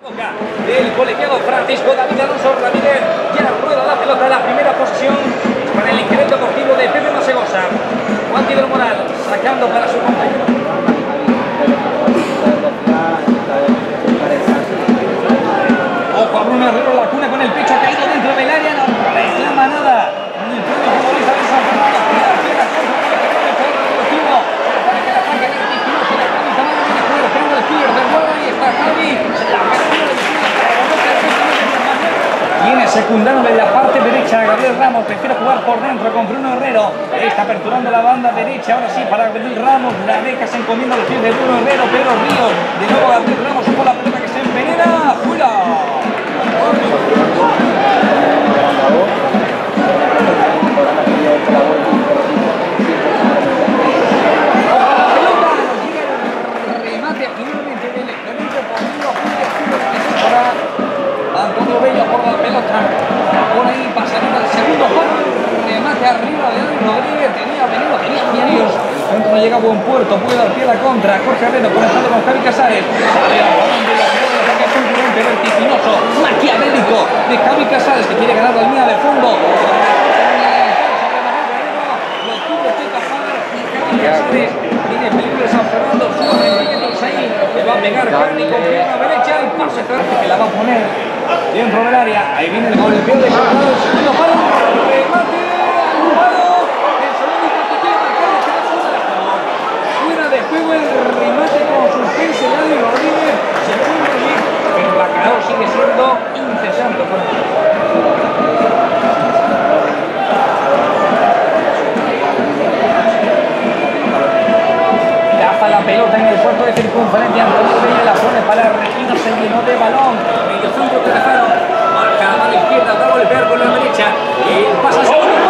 del colegiado Francisco David Alonso Ramírez. Ya rueda la pelota la primera posición para el Inquérito Deportivo de Pepe Masegosa. Juan Pedro Moral sacando para su compañero. Ojo a Bruno Herrero, la cuna con el pecho caído dentro del área, no reclama nada. El propio futbolista de San Fernando, cuidado, queda contra el jugador deportivo, para que la ataque vertiginoso, la camisa mano viene juego, pero el pierde, ahí está Javi, la apertura de En la parte derecha Gabriel Ramos, prefiere jugar por dentro con Bruno Herrero. Está aperturando la banda derecha, ahora sí para Gabriel Ramos. La deja se encomienda los pies de Bruno Herrero, Pedro Ríos. De nuevo Gabriel Ramos, llega a buen puerto. Puede dar pie a la contra. Jorge Herrero conectando con Javi Casares. Sale a balón de la jugada de ataque simplemente vertiginoso. Maquiavélico de Javi Casares que quiere ganar la línea de fondo. Y Javi Casares tiene peligro San Fernando. Sube Enrique ahí. Le va a pegar Carni con pierna derecha. El pase que la va a poner dentro del área. Ahí viene el golpeo de Colorado. El segundo palo. Remate anulado. El segundo que quiere marcar es la zona de juego. Fuera de juego el remate con suspense. Dani Rodríguez se fue muy bien. Pero el bacalao sigue siendo incesante. Caza la pelota en el puerto de circunferencia. Antonio Bella la pone para Regino. Se llenó de balón. Medio centro que dejaron. Marca la mano izquierda. Va a golpear con la derecha. El pasa palo.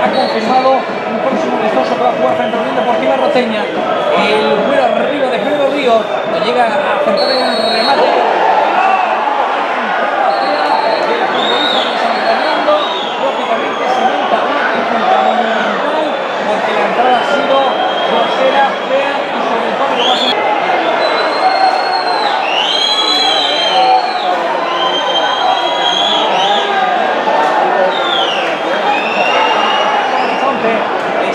Ha confirmado un próximo amistoso que va a jugar frente a la Deportiva Roteña. El vuelo arriba de Pedro Ríos. Lo llega a el. El futbolista de San Fernando. Lógicamente se monta una conjunta monumental porque la entrada ha sido grosera, fea y sobre todo lo más horizonte, el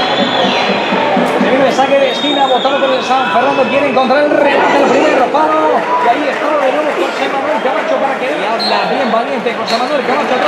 botado por el San Fernando, quiere encontrar el remate del primer palo. Y ahí está de nuevo José Manuel Camacho para que habla bien valiente. José Manuel Camacho.